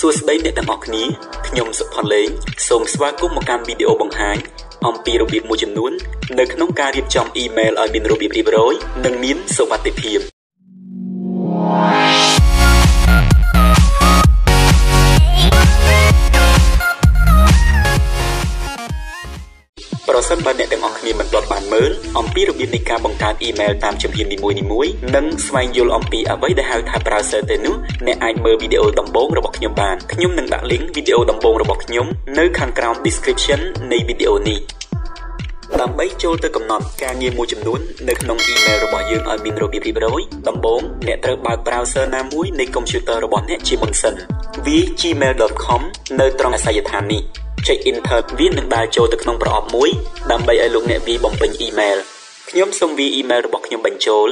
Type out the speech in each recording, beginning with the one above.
សួស្តីអ្នកទាំងអស់គ្នាខ្ញុំសុផុនលេងសូមស្វាគមន៍មកកាន់វីដេអូបង្ហាញអំពីរបៀបមួយចំនួន នៅក្នុងការរៀបចំអ៊ីមែលឲ្យមានរបៀបរៀបរយ និងមានសុវត្ថិភាព សិនបើអ្នកទាំងអស់គ្នាមិនទាន់បានមើលអំពីរបៀបនៃការបង្កើតអ៊ីមែលតាមជំហាននីមួយៗនិងស្វែងយល់អំពីអ្វីដែលហៅថា browser ទៅនោះអ្នកអាចមើលវីដេអូដំបូងរបស់ខ្ញុំបានខ្ញុំនឹងដាក់ link វីដេអូដំបូងរបស់ខ្ញុំនៅខាងក្រោម description នៃវីដេអូនេះដើម្បីចូលទៅកំណត់ការងារមួយចំនួននៅក្នុងអ៊ីមែលរបស់យើងឲ្យមានរបៀបរៀបរយដំបូងអ្នកត្រូវបើក browser ណាមួយនៃកុំព្យូទ័ររបស់អ្នកជាមុនសិនវា gmail.com នៅត្រង់អាសយដ្ឋាននេះ ចុច enter វានឹងដើរចូលទៅក្នុងប្រអប់មួយដើម្បីឲ្យលោកអ្នកវាបំពេញអ៊ីមែលខ្ញុំសូមវាអ៊ីមែលរបស់ខ្ញុំបញ្ចូល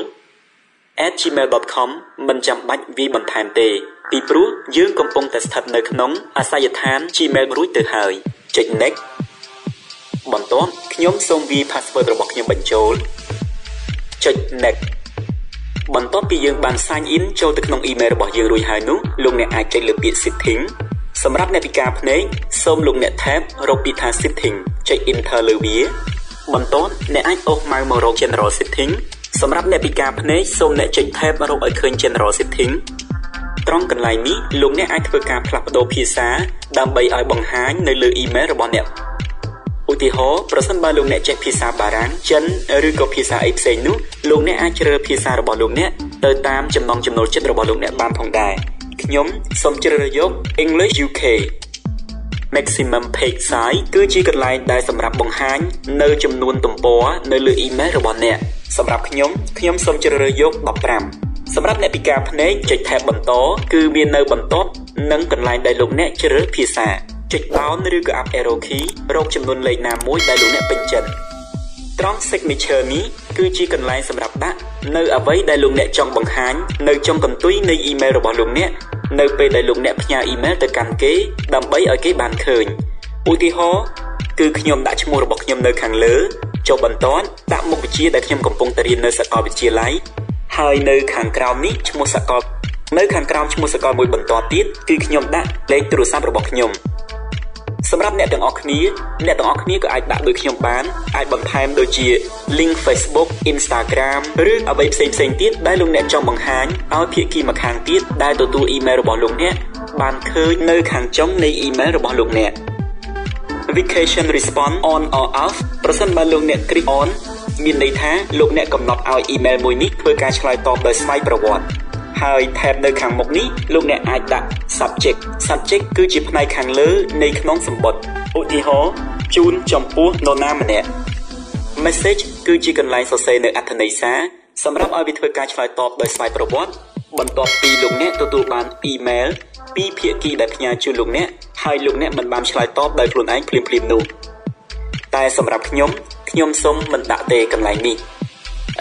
@gmail.com មិនចាំបាច់វាបន្ថែមទេ ពីព្រោះយើងកំពុងតែស្ថិតនៅក្នុងអាសយដ្ឋាន Gmail រួចទៅហើយចុច next បន្ទាប់ខ្ញុំសូមវា password របស់ខ្ញុំបញ្ចូលចុច next បន្ទាប់ពីយើងបាន sign in ចូលទៅក្នុង email របស់យើងរួចហើយនោះលោកអ្នកអាចចុចលើពាក្យ setting សម្រាប់អ្នកពិការភ្នែកសូមលោកអ្នក tab រកពាក្យថា setting ចុច enter លើវាបន្ទាប់អ្នកអាចអូសមៅមករក general setting សម្រាប់អ្នកពិការភ្នែកសូមអ្នកចុច tab រកឲ្យឃើញ general setting ត្រង់កន្លែងនេះលោកអ្នកអាចធ្វើការផ្លាស់ប្ដូរភាសាដើម្បីឲ្យបង្ហាញនៅលើ email របស់អ្នកឧទាហរណ៍ប្រសិនបើលោកអ្នកចេះភាសាបារាំងចិនឬក៏ភាសាអីផ្សេងនោះលោកអ្នកអាចជ្រើសភាសារបស់លោកអ្នកទៅតាមចំណង់ចំណូលចិត្តរបស់លោកអ្នកបានផងដែរ ខ្ញុំសូមជ្រើសរើសយក English UK maximum page size គឺជាកន្លែងដែលសម្រាប់បង្ហាញនៅចំនួនទំព័រនៅលើ email របស់អ្នកសម្រាប់ខ្ញុំខ្ញុំសូមជ្រើសរើសយក15សម្រាប់អ្នកពិការភ្នែកចុច tab បន្ត គឺមាននៅបន្ទាប់និងកន្លែងដែលលោកអ្នកជ្រើសភាសាចុច down ឬក៏ up arrow key រកចំនួនលេខណាមួយដែលលោកអ្នកពេញចិត្ត ត្រង់ signature នេះគឺជាកន្លែងសម្រាប់ដាក់នៅអ្វីដែលលោកអ្នកចង់បង្ហាញនៅចុងកន្ទុយនៃ email របស់លោកអ្នកនៅពេលដែលលោកអ្នកផ្ញើ email ទៅកាន់គេដើម្បីឲ្យគេបានឃើញឧទាហរណ៍គឺខ្ញុំដាក់ឈ្មោះរបស់ខ្ញុំនៅខាងលើចុះបន្ទាត់ដាក់មុខវិជ្ជាដែលខ្ញុំកំពុងតែរៀននៅសាកលវិទ្យាល័យហើយនៅខាងក្រោមនេះឈ្មោះសាកលនៅខាងក្រោមឈ្មោះសាកលមួយបន្តទៀតគឺខ្ញុំដាក់លេខទូរស័ព្ទរបស់ខ្ញុំ សម្រាប់អ្នកទាំងអស់គ្នាអ្នកទាំងអស់គ្នាក៏អាចដាក់ដូចខ្ញុំបានអាចបន្ថែមដូចជា link Facebook Instagram ឬអ្វីផ្សេងផ្សេងទៀតដែលលោកអ្នកចង់បង្ហាញឲ្យភាគីម្ខាងទៀតដែលទទួលអ៊ីមែលរបស់លោកអ្នកបានឃើញនៅខាងចុងនៃអ៊ីមែលរបស់លោកអ្នក Vacation response on or off ប្រសិនបើលោកអ្នក click on មានន័យថាលោកអ្នកកំណត់ឲ្យអ៊ីមែលមួយនេះធ្វើការឆ្លើយតបដោយស្វ័យប្រវត្តិ ហើយ tab នៅខាងមុខនេះលោកអ្នកអាចដាក់ subject subject គឺជាផ្នែកខាងលើនៃក្នុងសម្បត្តិឧទាហរណ៍ជូនចំពោះនរណាម្នាក់ message គឺជាកន្លែងសរសេរនៅអត្ថន័យសារសម្រាប់ឲ្យវាធ្វើការឆ្លើយតបដោយស្វ័យប្រវត្តិបន្ទាប់ពីលោកអ្នកទទួលបាន email ពីភាគីដែលផ្ញើជូនលោកអ្នកហើយលោកអ្នកមិនបានឆ្លើយតបដោយខ្លួនឯងភ្លាមៗនោះតែសម្រាប់ខ្ញុំខ្ញុំសូមមិនដាក់ទេកន្លែងនេះ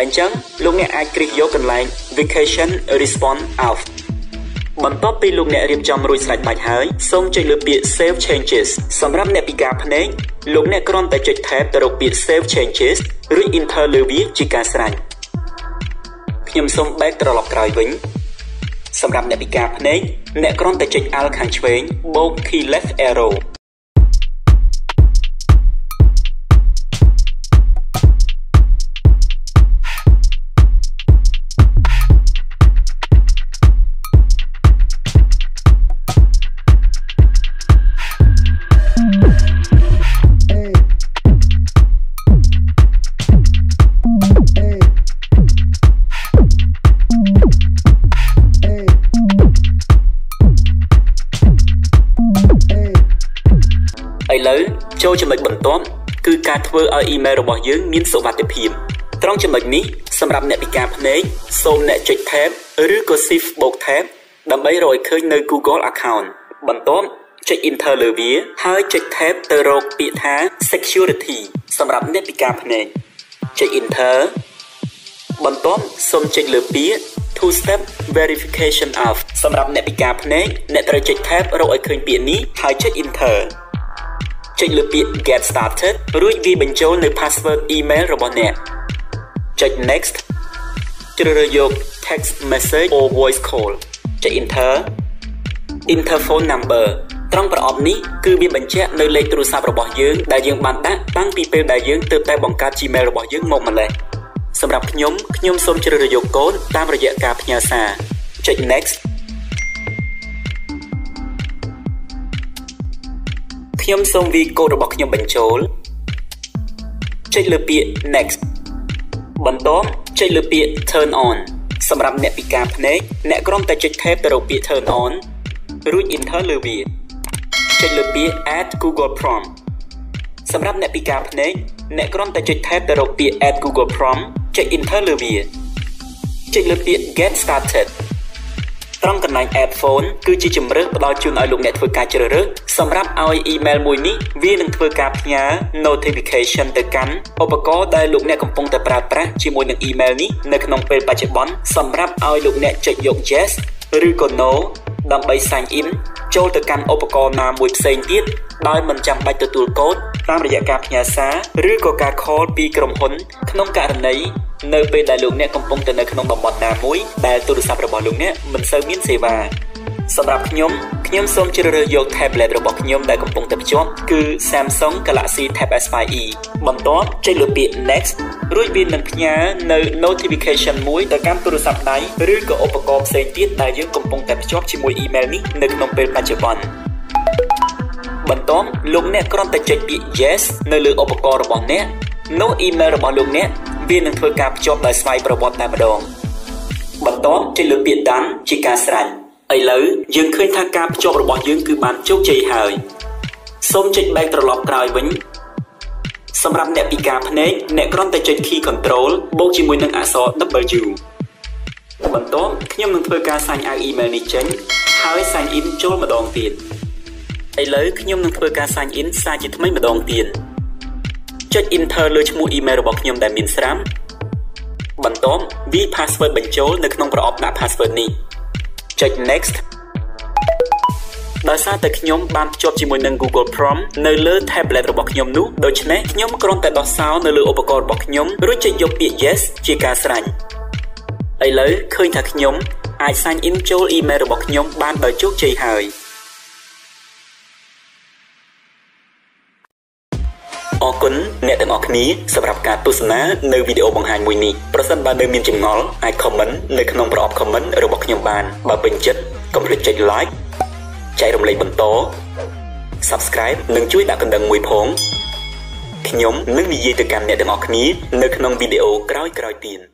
អញ្ចឹងលោកអ្នកអាចគ្រីសយកកន្លែង vacation response off បន្ទាប់ពីលោកអ្នករៀបចំរួចស្រេចបាច់ហើយសូមចុចលើពាក្យ save changes សម្រាប់អ្នកពិការភ្នែកលោកអ្នកគ្រាន់តែចុច tab ទៅរកពាក្យ save changes ឬ enter លើវាជាការស្រេចខ្ញុំសូម back ត្រឡប់ក្រោយវិញសម្រាប់អ្នកពិការភ្នែកអ្នកគ្រាន់តែចុច alt ខាងឆ្វេងបូក key left arrow ចូលចំណុចបន្ទាប់គឺការធ្វើឲ្យអ៊ីមែលរបស់យើងមានសុវត្ថិភាពត្រង់ចំណុចនេះសម្រាប់អ្នកពិការភ្នែកសូមអ្នកចុច tab ឬក៏ shift បូក tab ដើម្បីរកឲ្យឃើញនៅ Google account បន្ទាប់ចុច enter លើវា ហើយចុច tab ទៅរកពាក្យថា security សម្រាប់អ្នកពិការភ្នែកចុច enter បន្ទាប់សូមចុចលើពាក្យ two step verification of សម្រាប់អ្នកពិការភ្នែកអ្នកត្រូវចុច tab រកឲ្យឃើញពាក្យនេះហើយចុច enter ចុចលើពាក្យ get started រួចវាបញ្ចូលនៅ password email របស់អ្នកចុច next ជ្រើសរើសយក text message or voice call ចុច enter interphone number ត្រង់ប្រអប់នេះគឺវាបញ្ជាក់នៅលេខទូរស័ព្ទរបស់យើងដែលយើងបានដាក់តាំងពីពេលដែលយើងទើបតែបង្កើត Gmail របស់យើងមកម្លេះសម្រាប់ខ្ញុំខ្ញុំសូមជ្រើសរើសយកកូដតាមរយៈការផ្ញើសារចុច next ខ្ញុំសូមវាយកូដរបស់ខ្ញុំបញ្ចូលចុចលើពាក្យ next បន្ទាប់ចុចលើពាក្យ turn on សម្រាប់អ្នកពិការភ្នែកអ្នកគ្រាន់តែចុច tab ទៅរកពាក្យ turn on រួច enter លើវាចុចលើពាក្យ add Google Prompt សម្រាប់អ្នកពិការភ្នែកអ្នកគ្រាន់តែចុច tab ទៅរកពាក្យ add Google Prompt ចុច enter លើវាចុចលើពាក្យ get started ត្រង់កន្លែង add phone គឺជាជំរើសផ្ដល់ជូនឲ្យលោកអ្នកធ្វើការជ្រើសរើសសម្រាប់ឲ្យ email មួយនេះវានឹងធ្វើការផ្ញើ notification ទៅកាន់ឧបករណ៍ដែលលោកអ្នកកំពុងតែប្រើប្រាស់ជាមួយនឹង email នេះនៅក្នុងពេលបច្ចុប្បន្នសម្រាប់ឲ្យលោកអ្នកចុចយក yes ឬក៏ no ដើម្បី sign in ចូលទៅកាន់ឧបករណ៍ណាមួយផ្សេងទៀតដោយមិនចាំបាច់ទទួលកូដ តាមរយៈការផ្ញើសារឬក៏ការ call ពីក្រុមហ៊ុន ក្នុងករណីនៅពេលដែលលោកអ្នកកំពុងទៅនៅក្នុងតំបន់ណាមួយដែលទូរស័ព្ទរបស់លោកអ្នកមិនសូវមានសេវាសម្រាប់ខ្ញុំខ្ញុំសូមជ្រើសរើសយក tablet របស់ខ្ញុំដែលកំពុងតែភ្ជាប់គឺ Samsung Galaxy Tab S5e បន្ទាប់ចុចលើពាក្យ next រួចវានឹងផ្ញើនៅ notification មួយទៅកាន់ទូរស័ព្ទដៃឬក៏ឧបករណ៍ផ្សេងទៀតដែលយើងកំពុងតែភ្ជាប់ជាមួយ email នេះនៅក្នុងពេលបច្ចុប្បន្ន បន្ទាប់លោកអ្នកគ្រាន់តែចុចពាក្យ yes នៅលើឧបករណ៍របស់អ្នកនោះ email របស់លោកអ្នកវានឹងធ្វើការភ្ជាប់ដោយស្វ័យប្រវត្តិតែម្ដងបន្ទាប់ចុចលើពាក្យ done ជាការស្រេចឥឡូវយើងឃើញថាការភ្ជាប់របស់យើងគឺបានជោគជ័យហើយសូមចុច back ត្រឡប់ក្រោយវិញសម្រាប់អ្នកពិការភ្នែកអ្នកគ្រាន់តែចុច key control បូកជាមួយនឹងអក្សរ W បន្ទាប់ខ្ញុំនឹងធ្វើការ sign out email នេះចេញហើយ sign in ចូលម្ដងទៀត ឥឡូវខ្ញុំនឹងធ្វើការ sign in សារជាថ្មីម្ដងទៀតចុច enter លើឈ្មោះ email របស់ខ្ញុំដែលមានស្រាប់បន្ទាប់វា password បញ្ចូលនៅក្នុងប្រអប់ដាក់ password នេះចុច next ដោយសារតែខ្ញុំបានភ្ជាប់ជាមួយនឹង Google Chrome នៅលើ tablet របស់ខ្ញុំនោះដូច្នេះខ្ញុំគ្រាន់តែដោះសោនៅលើឧបករណ៍របស់ខ្ញុំរួចចុចយកពាក្យ yes ជាការស្រេចឥឡូវឃើញថាខ្ញុំអាច sign in ចូល email របស់ខ្ញុំបានដោយជោគជ័យហើយ គុណអ្នកទាំងអស់គ្នាសម្រាប់ការទស្សនានៅវីដេអូបង្ហាញមួយនេះប្រសិនបើនៅមានចម្ងល់អាច comment នៅក្នុងប្រអប់ comment របស់ខ្ញុំបានបើពេញចិត្តកុំភ្លេចចុច like ចែករំលែកបន្ត Subscribe និងជួយដាក់កណ្ដឹងមួយផងខ្ញុំនឹងនិយាយទៅកាន់អ្នកទាំងអស់គ្នានៅក្នុងវីដេអូក្រោយៗទៀត